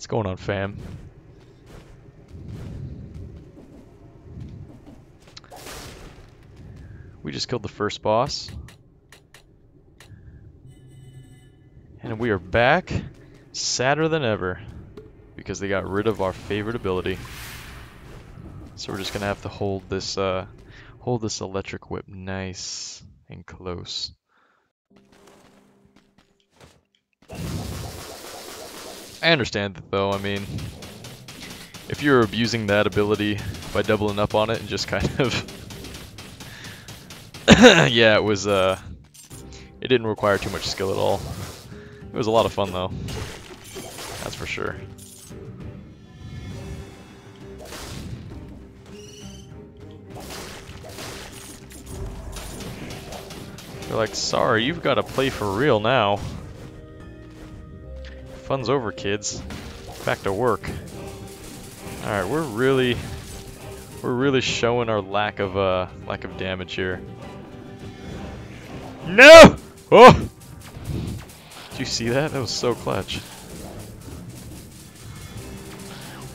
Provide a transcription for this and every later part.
What's going on, fam? We just killed the first boss. And we are back sadder than ever because they got rid of our favorite ability. So we're just gonna have to hold this uh hold this electric whip nice and close. I understand that though, I mean if you're abusing that ability by doubling up on it and just kind of yeah, it was uh it didn't require too much skill at all. It was a lot of fun though. That's for sure. They're like, sorry, you've got to play for real now. Fun's over, kids. Back to work. Alright, we're really we're really showing our lack of uh lack of damage here. No! Oh! Did you see that? That was so clutch.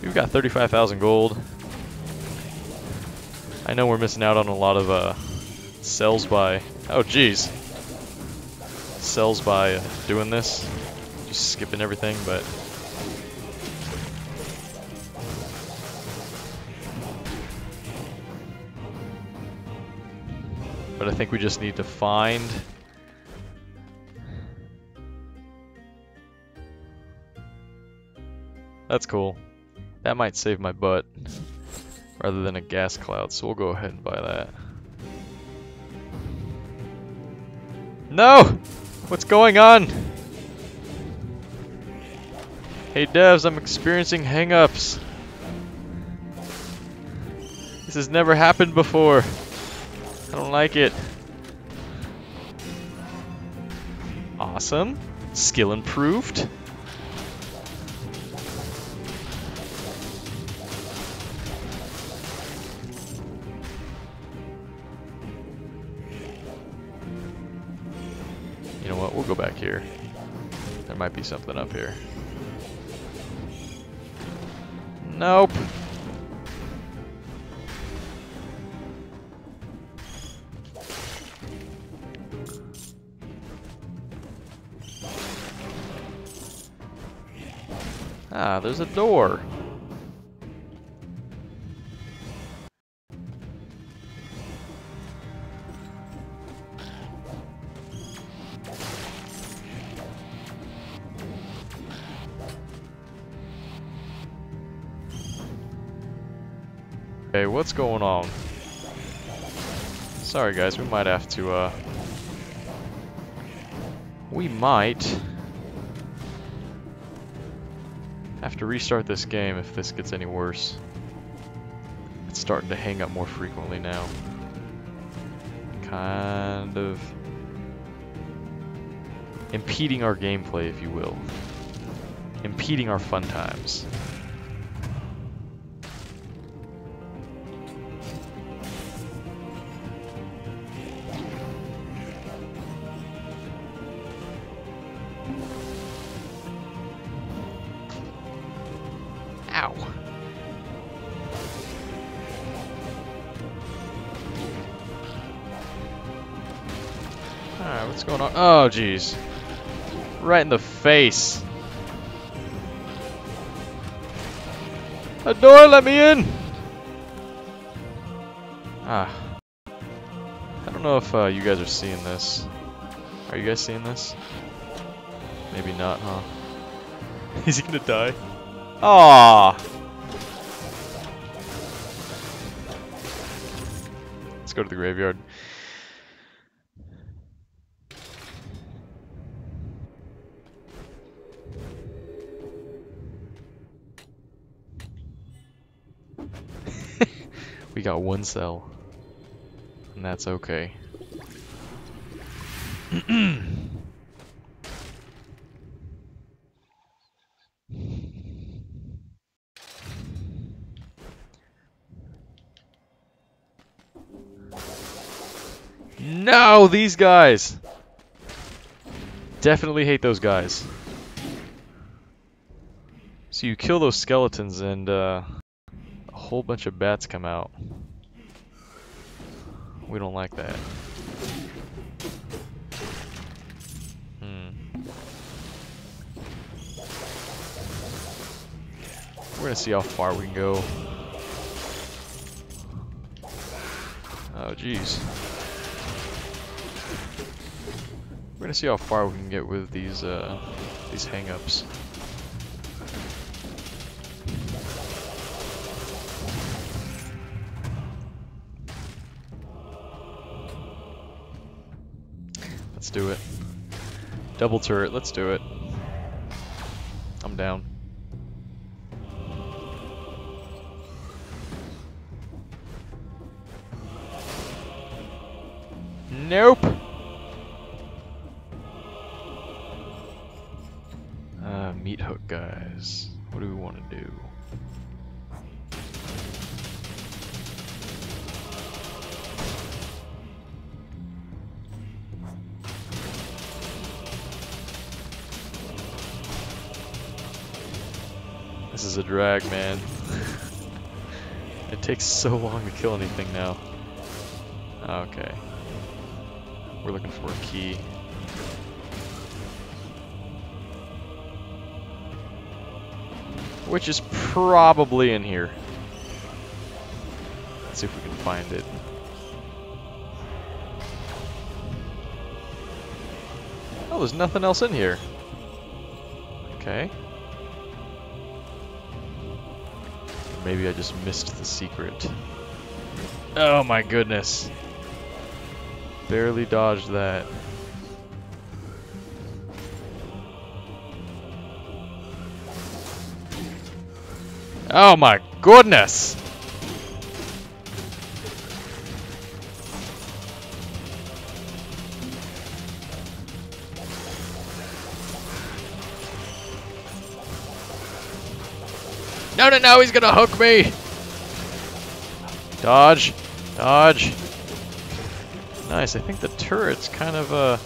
We've got 35,000 gold. I know we're missing out on a lot of uh, cells by... Oh, jeez. Cells by uh, doing this. Just skipping everything, but... But I think we just need to find... That's cool. That might save my butt rather than a gas cloud, so we'll go ahead and buy that. No! What's going on? Hey devs, I'm experiencing hangups. This has never happened before. I don't like it. Awesome. Skill improved. You know what, we'll go back here. There might be something up here. Nope. Ah, there's a door. Okay, what's going on? Sorry guys, we might have to, uh... We might... have to restart this game if this gets any worse. It's starting to hang up more frequently now. Kind of... impeding our gameplay, if you will. Impeding our fun times. Alright, what's going on? Oh, jeez. Right in the face. A door, let me in! Ah. I don't know if uh, you guys are seeing this. Are you guys seeing this? Maybe not, huh? Is he gonna die? Ah. Let's go to the graveyard. Got one cell. And that's okay. No, these guys! Definitely hate those guys. So you kill those skeletons and uh, a whole bunch of bats come out. We don't like that. Hmm. We're gonna see how far we can go. Oh, jeez. We're gonna see how far we can get with these, uh, these hang-ups. Do it. Double turret, let's do it. I'm down. Nope. A drag, man. it takes so long to kill anything now. Okay. We're looking for a key. Which is probably in here. Let's see if we can find it. Oh, there's nothing else in here. Okay. Maybe I just missed the secret. Oh my goodness. Barely dodged that. Oh my goodness! No, no, no, he's gonna hook me! Dodge! Dodge! Nice, I think the turret's kind of, uh...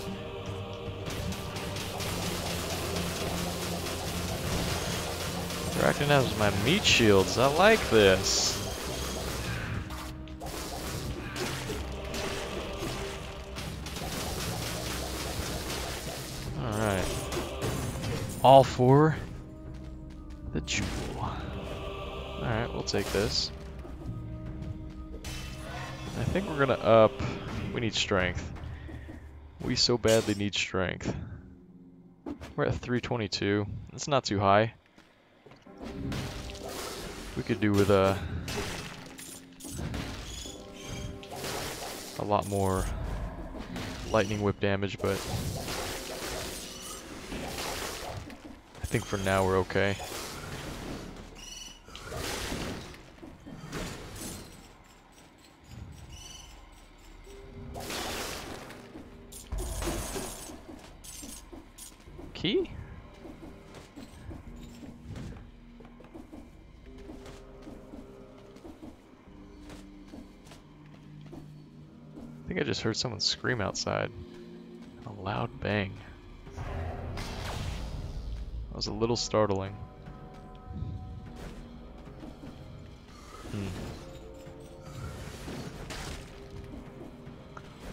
They're acting as my meat shields. I like this. Alright. All four. the jewel. Take this. I think we're gonna up... We need strength. We so badly need strength. We're at 322. It's not too high. We could do with a... A lot more lightning whip damage, but... I think for now we're okay. Key? I think I just heard someone scream outside. A loud bang. That was a little startling. Hmm.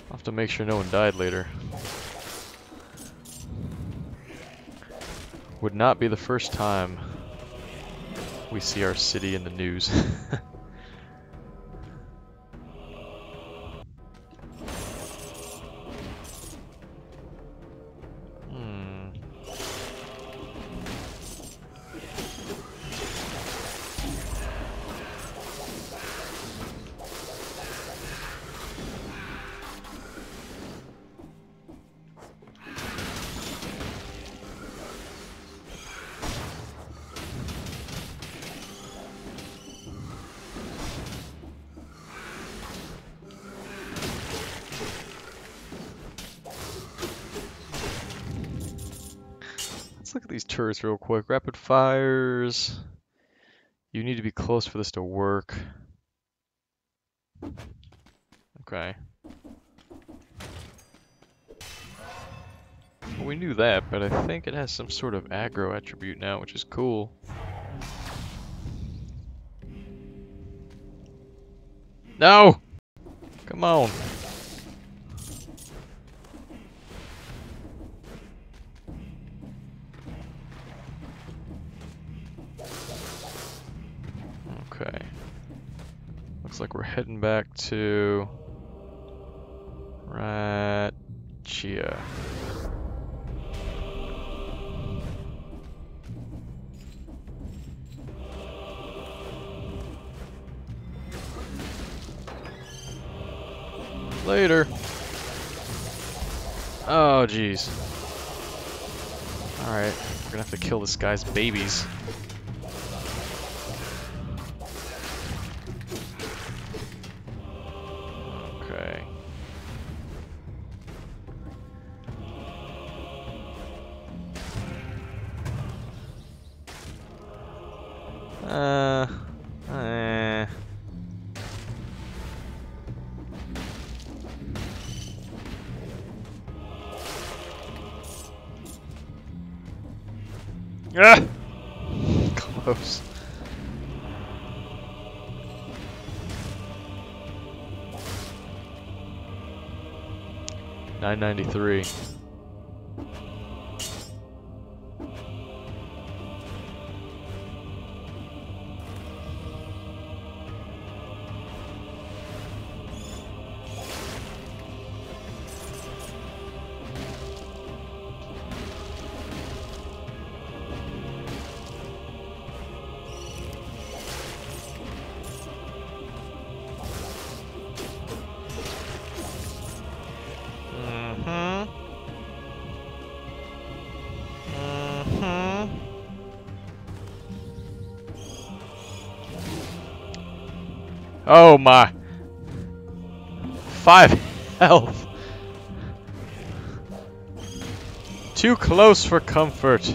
I'll have to make sure no one died later. Would not be the first time we see our city in the news. look at these turrets real quick. Rapid fires. You need to be close for this to work. Okay. Well, we knew that, but I think it has some sort of aggro attribute now, which is cool. No! Come on. Looks like we're heading back to... Right... Chia. Later. Oh, jeez. Alright, we're gonna have to kill this guy's babies. Ah! Close. Nine ninety three. Oh my. Five health. Too close for comfort.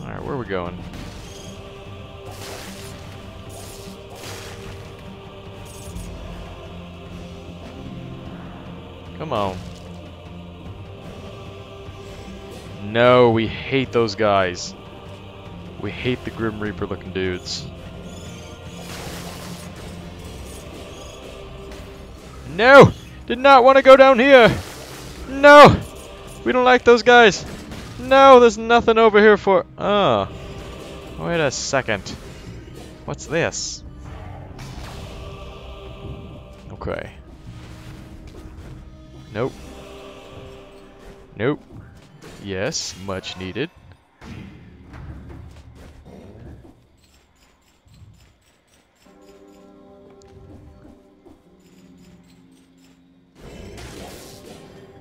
Alright, where are we going? Come on. No, we hate those guys. We hate the Grim Reaper looking dudes. No! Did not want to go down here! No! We don't like those guys! No, there's nothing over here for... Oh. Wait a second. What's this? Okay. Nope. Nope. Yes, much needed.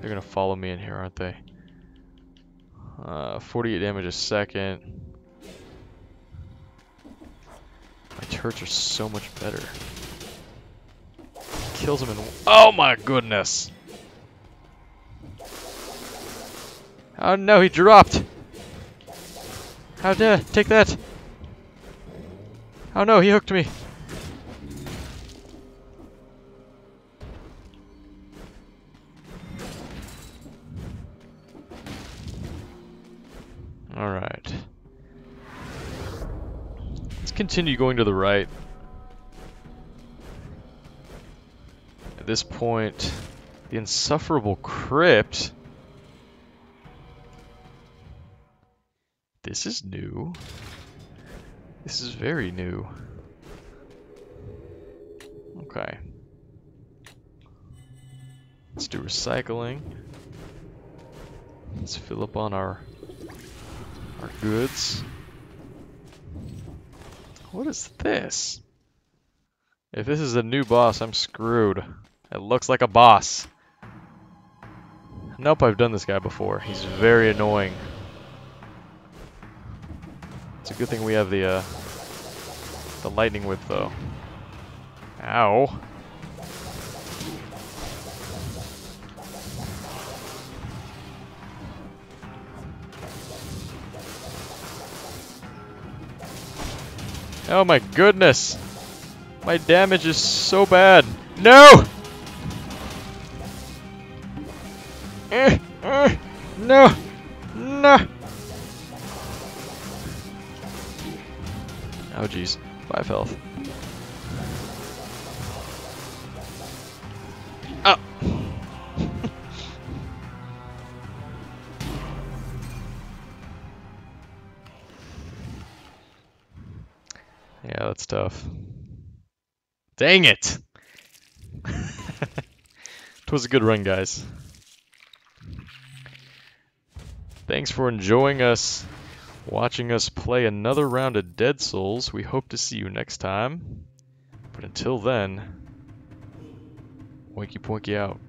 They're gonna follow me in here, aren't they? Uh, 48 damage a second. My turrets are so much better. Kills them in. Oh my goodness! Oh no, he dropped! How dare take that! Oh no, he hooked me! Alright. Let's continue going to the right. At this point, the insufferable crypt. This is new. This is very new. Okay. Let's do recycling. Let's fill up on our our goods. What is this? If this is a new boss, I'm screwed. It looks like a boss. Nope, I've done this guy before. He's very annoying. It's a good thing we have the uh, the lightning whip though. Ow. Oh my goodness! My damage is so bad. No! Eh, eh, no! No! Yeah, that's tough. Dang it! it was a good run, guys. Thanks for enjoying us, watching us play another round of Dead Cells. We hope to see you next time. But until then, Oinky Poinky out.